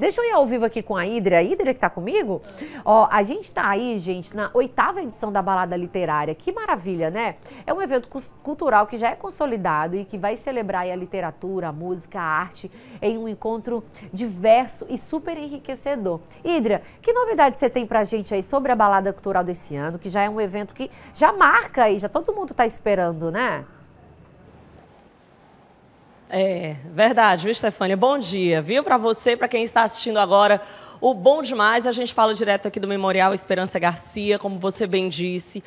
deixa eu ir ao vivo aqui com a Hidra. A Hidra que tá comigo? Ó, a gente tá aí, gente, na oitava edição da Balada Literária. Que maravilha, né? É um evento cultural que já é consolidado e que vai celebrar a literatura, a música, a arte em um encontro diverso e super enriquecedor. Hidra, que novidade você tem pra gente aí sobre a Balada Cultural desse ano, que já é um evento que já marca aí, já todo mundo tá esperando, né? É, verdade, viu, Stefânia? Bom dia, viu? Para você, para quem está assistindo agora, o Bom Demais, a gente fala direto aqui do Memorial Esperança Garcia, como você bem disse,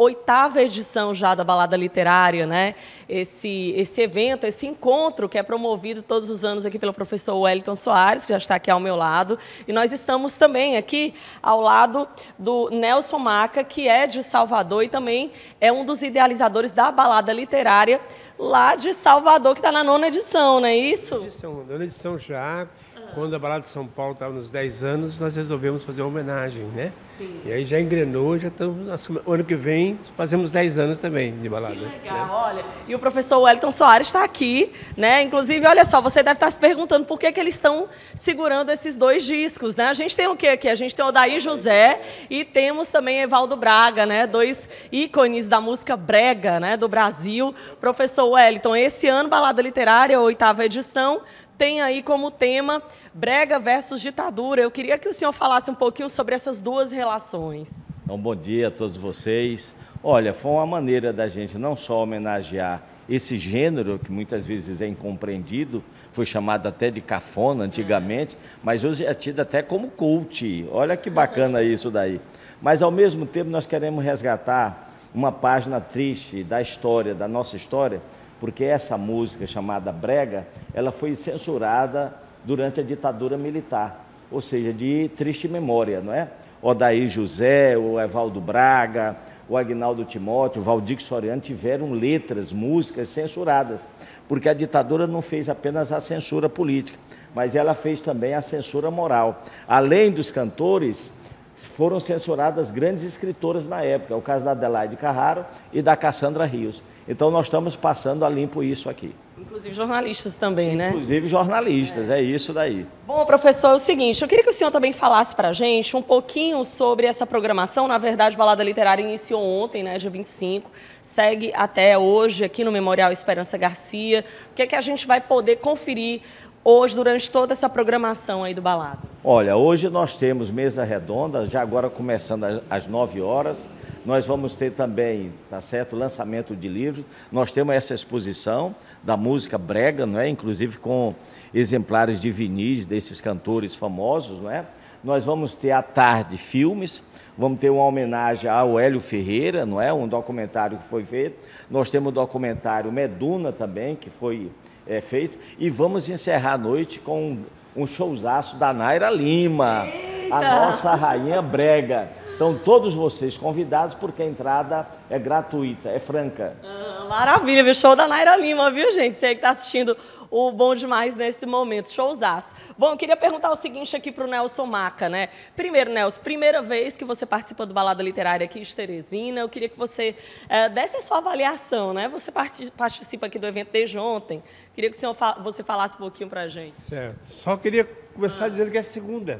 oitava edição já da Balada Literária, né? Esse, esse evento, esse encontro que é promovido todos os anos aqui pelo professor Wellington Soares, que já está aqui ao meu lado. E nós estamos também aqui ao lado do Nelson Maca, que é de Salvador e também é um dos idealizadores da Balada Literária lá de Salvador, que está na nona edição, não é isso? Edição, nona edição já. Quando a Balada de São Paulo estava nos 10 anos, nós resolvemos fazer uma homenagem, né? Sim. E aí já engrenou, já estamos. Ano que vem fazemos 10 anos também de balada. Que legal, né? olha. E o professor Wellington Soares está aqui, né? Inclusive, olha só, você deve estar se perguntando por que, que eles estão segurando esses dois discos, né? A gente tem o que aqui? A gente tem o Daí José e temos também Evaldo Braga, né? Dois ícones da música brega, né? Do Brasil. Professor Wellington, esse ano, Balada Literária, oitava edição, tem aí como tema brega versus ditadura. Eu queria que o senhor falasse um pouquinho sobre essas duas relações. Então, bom dia a todos vocês. Olha, foi uma maneira da gente não só homenagear esse gênero, que muitas vezes é incompreendido, foi chamado até de cafona antigamente, mas hoje é tido até como cult. Olha que bacana isso daí. Mas, ao mesmo tempo, nós queremos resgatar uma página triste da história, da nossa história, porque essa música chamada Brega, ela foi censurada durante a ditadura militar, ou seja, de triste memória, não é? Odaí José, o Evaldo Braga, o Agnaldo Timóteo, o Valdir Soriano tiveram letras, músicas censuradas, porque a ditadura não fez apenas a censura política, mas ela fez também a censura moral. Além dos cantores, foram censuradas grandes escritoras na época, o caso da Adelaide Carraro e da Cassandra Rios. Então nós estamos passando a limpo isso aqui. Inclusive jornalistas também, né? Inclusive jornalistas, é. é. isso daí. Bom, professor, é o seguinte, eu queria que o senhor também falasse para a gente um pouquinho sobre essa programação. Na verdade, Balada Literária iniciou ontem, né, dia 25, segue até hoje aqui no Memorial Esperança Garcia. O que é que a gente vai poder conferir hoje, durante toda essa programação aí do Balada? Olha, hoje nós temos mesa redonda, já agora começando às 9 horas. Nós vamos ter também, tá certo, lançamento de livros. Nós temos essa exposição da música brega, não é? Inclusive com exemplares de vinis desses cantores famosos, não é? Nós vamos ter à tarde filmes, vamos ter uma homenagem ao Hélio Ferreira, não é? Um documentário que foi feito. Nós temos o documentário Meduna também, que foi é, feito. E vamos encerrar a noite com um, um showzaço da Naira Lima, Eita. a nossa rainha brega. Então, todos vocês convidados, porque a entrada é gratuita, é franca. Ah, maravilha, viu? Show da Naira Lima, viu, gente? Você que está assistindo o Bom Demais nesse momento, showzaço. Bom, eu queria perguntar o seguinte aqui para o Nelson Maca, né? Primeiro, Nelson, primeira vez que você participa do Balada Literária aqui de Teresina, eu queria que você é, desse a sua avaliação, né? Você participa aqui do evento desde ontem, queria que o senhor, você falasse um pouquinho para a gente. Certo. Só queria começar ah. dizendo que é segunda.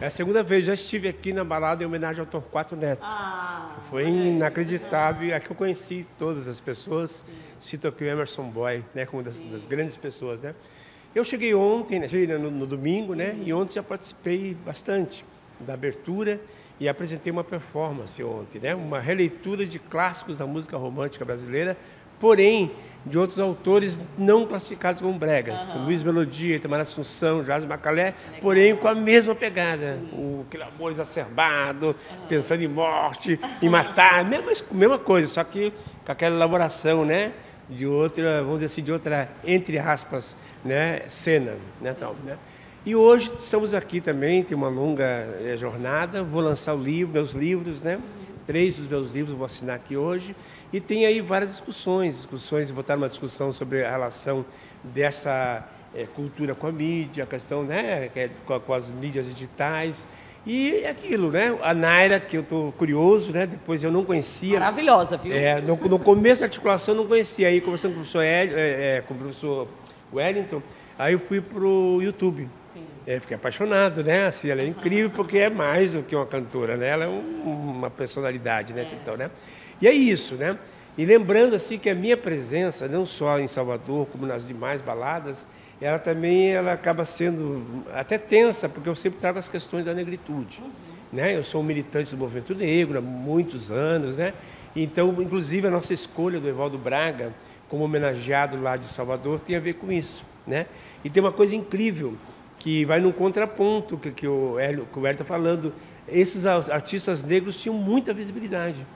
É a segunda vez, já estive aqui na balada em homenagem ao Torquato Neto. Ah, foi inacreditável. Aqui eu conheci todas as pessoas. Cito aqui o Emerson Boy, né, como das, das, grandes pessoas, né? Eu cheguei ontem, né, cheguei no, no domingo, né? Uhum. E ontem já participei bastante da abertura e apresentei uma performance ontem, né? Uma releitura de clássicos da música romântica brasileira, porém de outros autores não classificados como bregas. Uhum. Luiz Melodia, Itamar Assunção, Jorge Macalé, Legal. porém com a mesma pegada. O, aquele amor exacerbado, uhum. pensando em morte, em matar, mesma, mesma coisa, só que com aquela elaboração, né? De outra, vamos dizer assim, de outra, entre aspas, né? Cena, né? Tal, né? E hoje estamos aqui também, tem uma longa é, jornada, vou lançar o livro, meus livros, né? Três dos meus livros vou assinar aqui hoje. E tem aí várias discussões, discussões, vou estar numa discussão sobre a relação dessa é, cultura com a mídia, a questão né, é com, com, as mídias digitais. E aquilo, né? A Naira, que eu estou curioso, né? Depois eu não conhecia. Maravilhosa, viu? É, no, no começo da articulação eu não conhecia. Aí, conversando com o professor, Hélio, é, é, com o professor Wellington, aí eu fui para o YouTube. Sim. É, fiquei apaixonado, né? Assim, ela é incrível porque é mais do que uma cantora, né? Ela é um, uma personalidade, né? Então, né? E é isso, né? E lembrando assim que a minha presença, não só em Salvador, como nas demais baladas, ela também ela acaba sendo até tensa, porque eu sempre trago as questões da negritude. Né? Eu sou um militante do movimento negro há muitos anos, né? Então, inclusive, a nossa escolha do Evaldo Braga como homenageado lá de Salvador tem a ver com isso, né? E tem uma coisa incrível que vai num contraponto que, que o Hélio está falando. Esses artistas negros tinham muita visibilidade.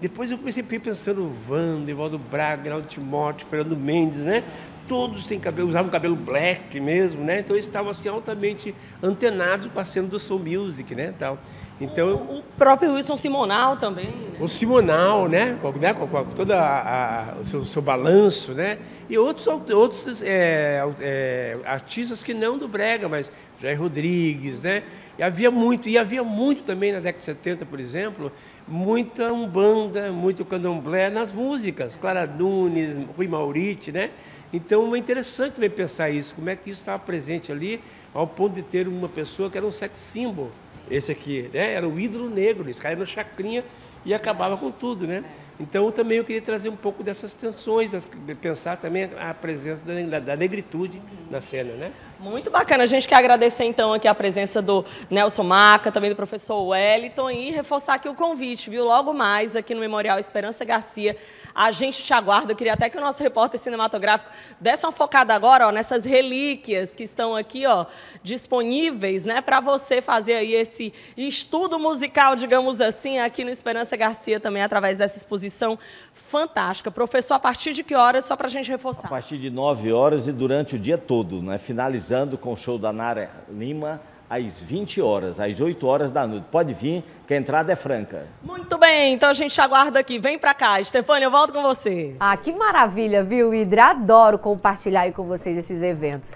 Depois eu comecei pensando Wanda, Evaldo Braga, Reinaldo Timóteo, Fernando Mendes, né? Todos têm cabelo, usavam cabelo black mesmo, né? Então eles estavam assim altamente antenados com a cena do soul music, né? Tal. Então, o próprio Wilson Simonal também. Né? O Simonal, né? Com, né? com, com todo o seu, seu, balanço, né? E outros, outros é, é, artistas que não do Brega, mas Jair Rodrigues, né? E havia muito, e havia muito também na década de 70, por exemplo, muita umbanda, muito candomblé nas músicas. Clara Nunes, Rui Mauriti, né? Então é interessante também pensar isso, como é que isso estava presente ali, ao ponto de ter uma pessoa que era um sex symbol esse aqui, né? Era o ídolo negro, eles caíram no chacrinha e acabava com tudo, né? Então também eu queria trazer um pouco dessas tensões, pensar também a presença da negritude na cena, né? Muito bacana. A gente quer agradecer então aqui a presença do Nelson Maca, também do professor Wellington e reforçar aqui o convite, viu? Logo mais aqui no Memorial Esperança Garcia, a gente te aguarda. Eu queria até que o nosso repórter cinematográfico desse uma focada agora ó, nessas relíquias que estão aqui ó, disponíveis né, para você fazer aí esse estudo musical, digamos assim, aqui no Esperança Garcia também, através dessa exposição fantástica. Professor, a partir de que horas, só para a gente reforçar? A partir de 9 horas e durante o dia todo, né? finalizando finalizando com o show da Nara Lima às 20 horas, às 8 horas da noite. Pode vir, que a entrada é franca. Muito bem, então a gente aguarda aqui. Vem para cá. Estefânia, eu volto com você. Ah, que maravilha, viu, Hidra? Adoro compartilhar aí com vocês esses eventos.